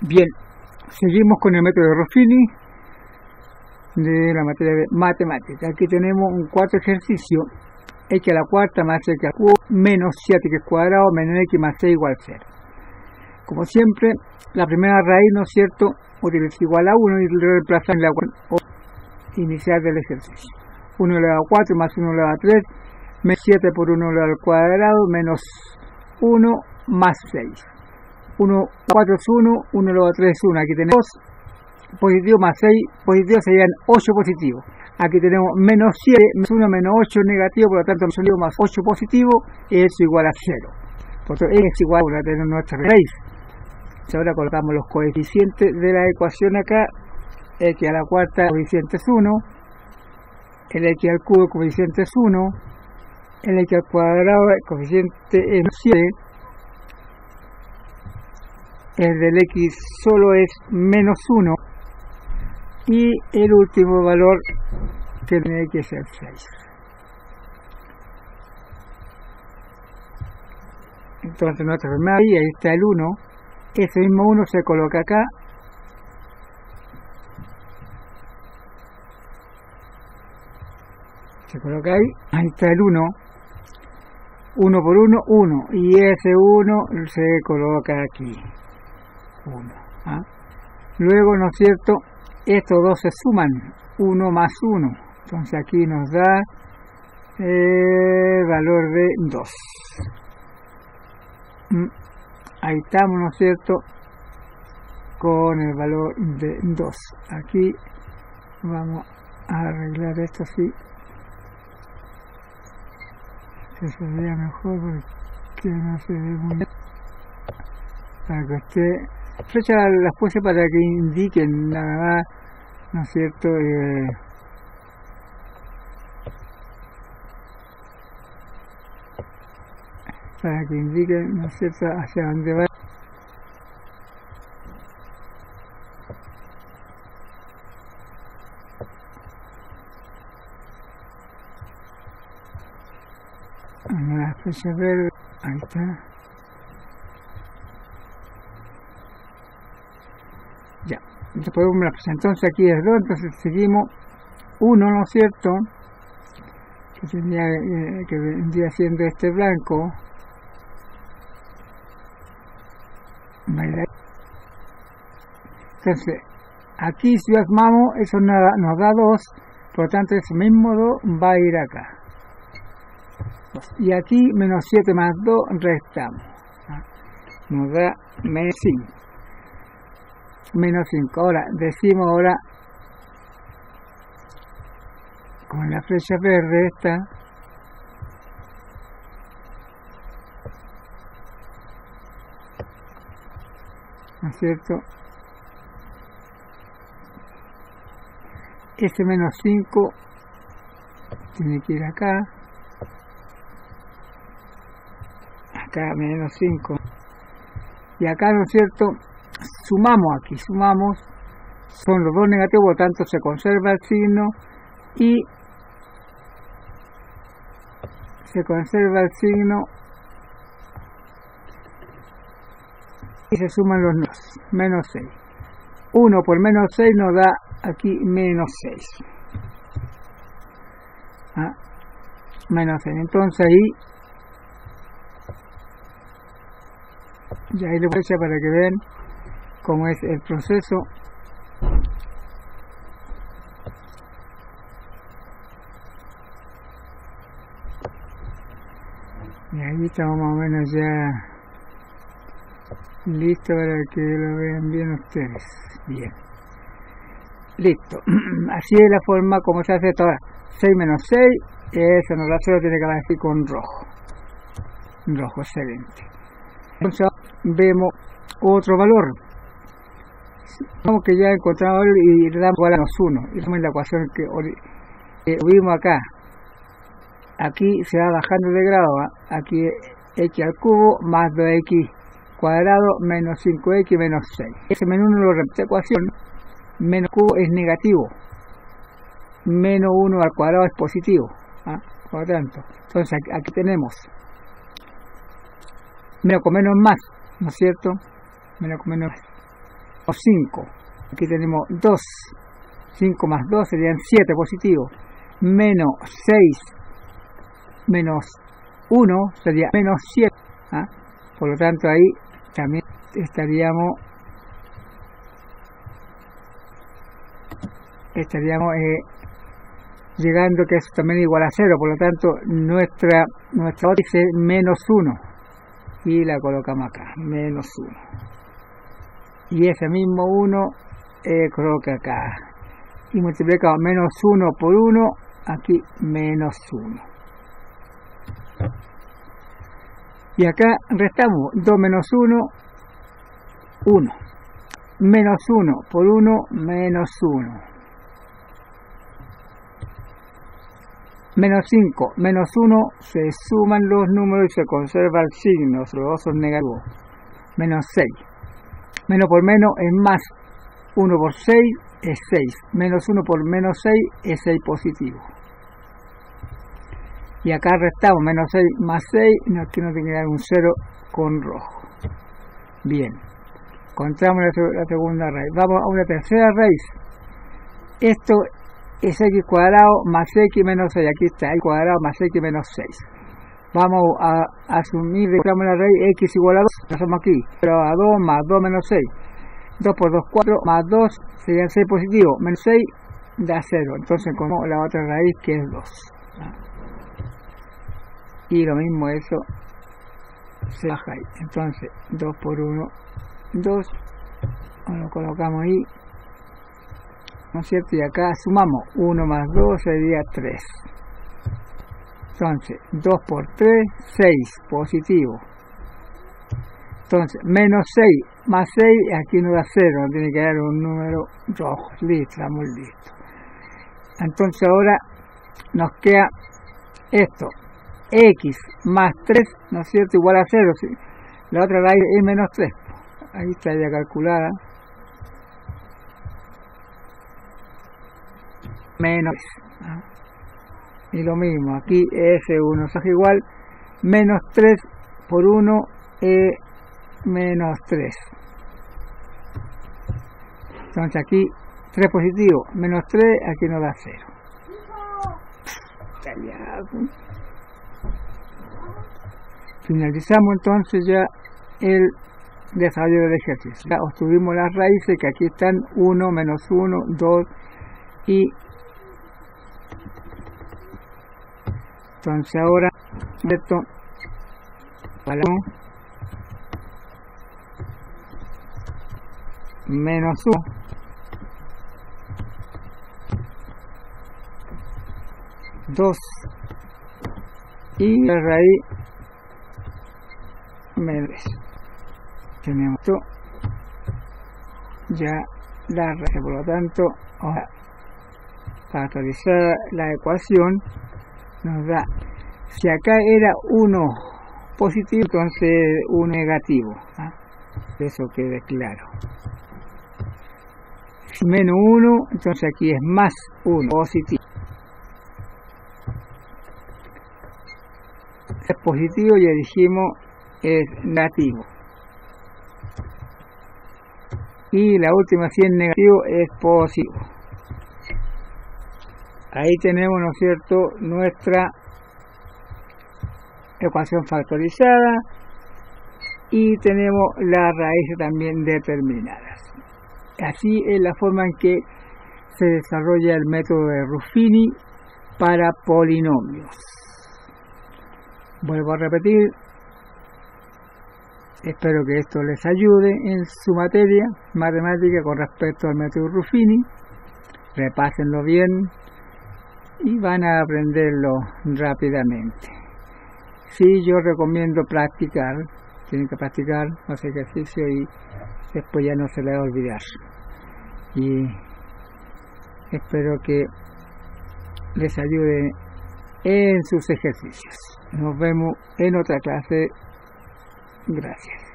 Bien, seguimos con el método de Ruffini de la materia de matemática. Aquí tenemos un cuarto ejercicio, x a la cuarta más x al cubo menos 7x cuadrado menos x más 6 igual a 0. Como siempre, la primera raíz, ¿no es cierto?, utiliza igual a 1 y reemplazar la o inicial del ejercicio. 1 elevado a 4 más 1 elevado a 3, menos 7 por 1 elevado al cuadrado, menos 1 más 6. 1, 4 es 1, 1 elevado a 3 es 1. Aquí tenemos 2 positivo más 6 positivo serían 8 positivos. Aquí tenemos menos 7, menos 1 menos 8 negativo, por lo tanto salió más 8 positivo, y eso igual a 0. Por tanto, es igual a tener nuestra raíz. Ahora colocamos los coeficientes de la ecuación acá, x a la cuarta, coeficiente es 1, el x al cubo, coeficiente es 1, el x al cuadrado, el coeficiente es 7, el del x solo es menos 1, y el último valor que tiene que ser 6. Entonces nuestra primera y ahí está el 1, ese mismo 1 se coloca acá. Se coloca ahí, ahí está el 1 1 por 1, 1 y ese 1 se coloca aquí 1 ¿ah? luego, ¿no es cierto? estos dos se suman 1 más 1 entonces aquí nos da el valor de 2 ahí estamos, ¿no es cierto? Con el valor de 2. Aquí vamos a arreglar esto así. Que se vea mejor porque no se ve muy bien. Para que usted fecha las puse para que indiquen nada más, ¿no es cierto? Eh, para que indiquen, ¿no es cierto?, hacia dónde va. Flecha verde, ahí está. Ya, después la entonces aquí es 2, entonces seguimos 1, ¿no es cierto? Que eh, que vendría siendo este blanco, Entonces, aquí si asmamos, eso nos da 2, por lo tanto ese mismo 2 va a ir acá. Y aquí menos 7 más 2 restamos. Nos da menos 5. Menos 5. Ahora, decimos ahora con la flecha verde esta ¿no es cierto? Este menos 5 tiene que ir acá, acá menos 5, y acá, ¿no es cierto? Sumamos aquí, sumamos, son los dos negativos, por lo tanto se conserva el signo y se conserva el signo y se suman los dos, menos 6. 1 por menos 6 nos da aquí menos 6. ¿Ah? Menos 6. Entonces ahí, ya ahí lo voy a para que vean cómo es el proceso. Y ahí estamos más o menos ya Listo para que lo vean bien ustedes. Bien. Listo. Así es la forma como se hace toda. 6 menos 6, eso no lo tiene que aparecer con rojo. Rojo, excelente. Entonces vemos otro valor. Vamos que ya encontramos y le damos igual a los 1. Y es la ecuación que vimos acá. Aquí se va bajando de grado. Aquí x al cubo más 2x cuadrado menos 5x menos 6. Ese menos 1 lo repite ecuación, menos q es negativo, menos 1 al cuadrado es positivo. ¿ah? Por lo tanto, entonces aquí, tenemos menos con menos más, ¿no es cierto? Menos con menos más. 5. Aquí tenemos 2. 5 más 2 serían 7 positivo. Menos 6 menos 1 sería menos 7. ¿ah? Por lo tanto ahí también estaríamos estaríamos eh, llegando que es también igual a 0, por lo tanto nuestra nuestra es menos 1 y la colocamos acá, menos 1 y ese mismo 1 eh, coloca acá. Y multiplicamos menos 1 por 1 aquí menos 1 y acá restamos 2 menos 1 1 menos 1 por 1 menos 1 menos 5, menos 1, se suman los números y se conserva el signo, los dos son negativos, menos 6. Menos por menos es más, 1 por 6 es 6, menos 1 por menos 6 es 6 positivo. Y acá restamos menos 6 más 6, no, aquí no tiene que dar un 0 con rojo. Bien, encontramos la, la segunda raíz. Vamos a una tercera raíz. Esto es x cuadrado más x menos 6. Aquí está, x cuadrado más x menos 6. Vamos a asumir, recordamos la raíz x igual a 2, lo hacemos aquí. Pero a 2 más 2 menos 6. 2 por 2, 4, más 2 sería 6 positivo, menos 6 da 0. Entonces como la otra raíz que es 2. Y lo mismo eso se baja ahí. Entonces 2 por 1, 2. Lo colocamos ahí ¿no es cierto? Y acá sumamos 1 más 2 sería 3. Entonces, 2 por 3, 6, positivo. Entonces, menos 6 más 6, aquí no da 0, no tiene que dar un número rojo. Listo, estamos listos. Entonces ahora nos queda esto, x más 3, ¿no es cierto? Igual a 0. La otra raíz es menos 3. Ahí está ya calculada. menos y lo mismo aquí S1 es igual menos 3 por 1 E menos 3 entonces aquí 3 positivo menos 3 aquí nos da 0 finalizamos entonces ya el desarrollo del ejercicio. Ya obtuvimos las raíces que aquí están 1 menos 1 2 y entonces ahora esto menos 1 2 y la raíz menos tenemos esto. Ya la raíz por lo tanto. Para actualizar la ecuación nos da, si acá era 1 positivo, entonces 1 negativo. ¿ah? Eso quede claro. Menos 1, entonces aquí es más 1 positivo. Es positivo, ya dijimos, es negativo. Y la última, si es negativo, es positivo. Ahí tenemos, ¿no cierto?, nuestra ecuación factorizada y tenemos las raíces también determinadas. Así es la forma en que se desarrolla el método de Ruffini para polinomios. Vuelvo a repetir, espero que esto les ayude en su materia matemática con respecto al método Ruffini. Repásenlo bien, y van a aprenderlo rápidamente. Sí, yo recomiendo practicar, tienen que practicar los ejercicios y después ya no se les va a olvidar. Y espero que les ayude en sus ejercicios. Nos vemos en otra clase. Gracias.